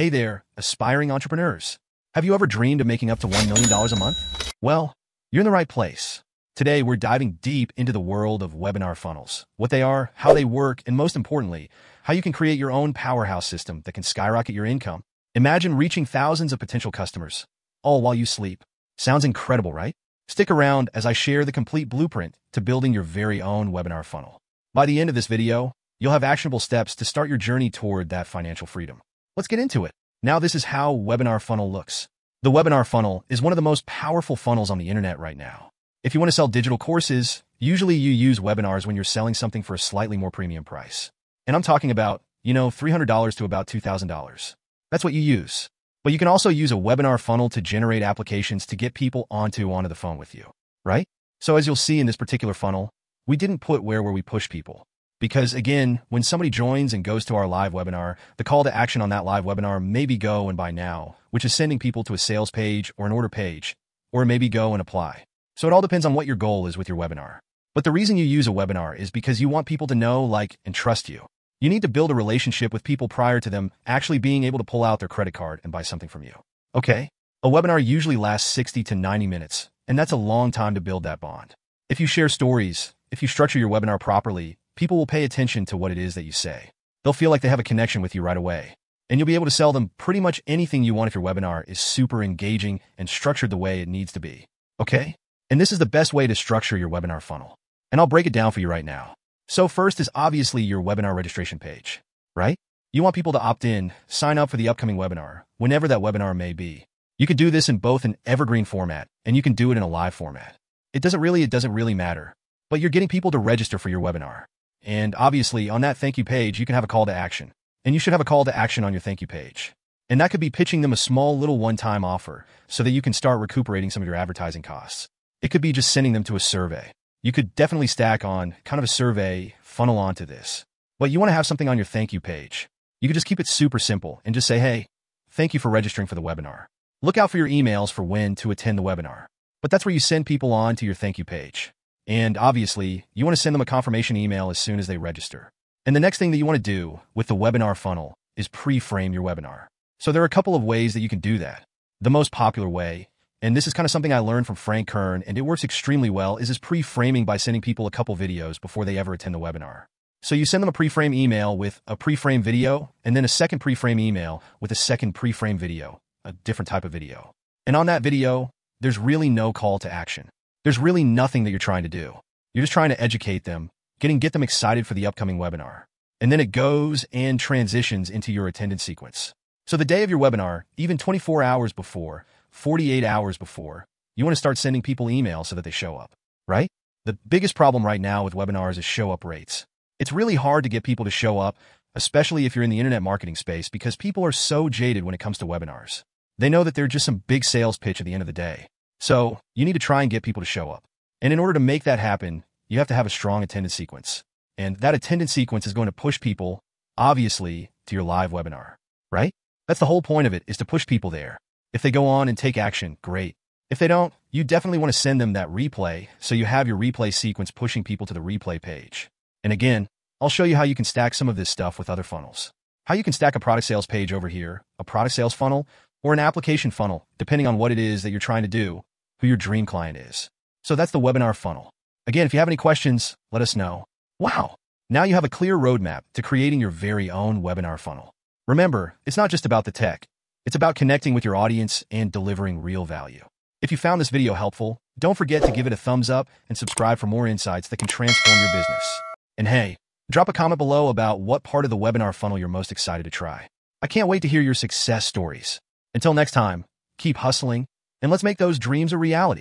Hey there, aspiring entrepreneurs. Have you ever dreamed of making up to $1 million a month? Well, you're in the right place. Today, we're diving deep into the world of webinar funnels, what they are, how they work, and most importantly, how you can create your own powerhouse system that can skyrocket your income. Imagine reaching thousands of potential customers, all while you sleep. Sounds incredible, right? Stick around as I share the complete blueprint to building your very own webinar funnel. By the end of this video, you'll have actionable steps to start your journey toward that financial freedom. Let's get into it. Now, this is how webinar funnel looks. The webinar funnel is one of the most powerful funnels on the internet right now. If you want to sell digital courses, usually you use webinars when you're selling something for a slightly more premium price. And I'm talking about, you know, $300 to about $2,000. That's what you use. But you can also use a webinar funnel to generate applications to get people onto onto the phone with you, right? So as you'll see in this particular funnel, we didn't put where where we push people. Because again, when somebody joins and goes to our live webinar, the call to action on that live webinar may be go and buy now, which is sending people to a sales page or an order page, or maybe go and apply. So it all depends on what your goal is with your webinar. But the reason you use a webinar is because you want people to know, like, and trust you. You need to build a relationship with people prior to them actually being able to pull out their credit card and buy something from you. Okay? A webinar usually lasts 60 to 90 minutes, and that's a long time to build that bond. If you share stories, if you structure your webinar properly, people will pay attention to what it is that you say. They'll feel like they have a connection with you right away. And you'll be able to sell them pretty much anything you want if your webinar is super engaging and structured the way it needs to be. Okay? And this is the best way to structure your webinar funnel. And I'll break it down for you right now. So first is obviously your webinar registration page, right? You want people to opt in, sign up for the upcoming webinar, whenever that webinar may be. You can do this in both an evergreen format, and you can do it in a live format. It doesn't really, it doesn't really matter, but you're getting people to register for your webinar. And obviously on that thank you page, you can have a call to action. And you should have a call to action on your thank you page. And that could be pitching them a small little one-time offer so that you can start recuperating some of your advertising costs. It could be just sending them to a survey. You could definitely stack on kind of a survey funnel onto this. But you want to have something on your thank you page. You could just keep it super simple and just say, hey, thank you for registering for the webinar. Look out for your emails for when to attend the webinar. But that's where you send people on to your thank you page. And obviously, you want to send them a confirmation email as soon as they register. And the next thing that you want to do with the webinar funnel is pre-frame your webinar. So there are a couple of ways that you can do that. The most popular way and this is kind of something I learned from Frank Kern, and it works extremely well, is this pre-framing by sending people a couple videos before they ever attend the webinar. So you send them a pre-frame email with a pre-frame video, and then a second pre-frame email with a second pre-frame video, a different type of video. And on that video, there's really no call to action. There's really nothing that you're trying to do. You're just trying to educate them, getting get them excited for the upcoming webinar. And then it goes and transitions into your attendance sequence. So the day of your webinar, even 24 hours before, 48 hours before, you want to start sending people emails so that they show up, right? The biggest problem right now with webinars is show up rates. It's really hard to get people to show up, especially if you're in the internet marketing space, because people are so jaded when it comes to webinars. They know that they're just some big sales pitch at the end of the day. So you need to try and get people to show up. And in order to make that happen, you have to have a strong attendance sequence. And that attendance sequence is going to push people, obviously, to your live webinar, right? That's the whole point of it, is to push people there. If they go on and take action, great. If they don't, you definitely want to send them that replay so you have your replay sequence pushing people to the replay page. And again, I'll show you how you can stack some of this stuff with other funnels. How you can stack a product sales page over here, a product sales funnel, or an application funnel, depending on what it is that you're trying to do, who your dream client is. So that's the webinar funnel. Again, if you have any questions, let us know. Wow! Now you have a clear roadmap to creating your very own webinar funnel. Remember, it's not just about the tech. It's about connecting with your audience and delivering real value. If you found this video helpful, don't forget to give it a thumbs up and subscribe for more insights that can transform your business. And hey, drop a comment below about what part of the webinar funnel you're most excited to try. I can't wait to hear your success stories. Until next time, keep hustling, and let's make those dreams a reality.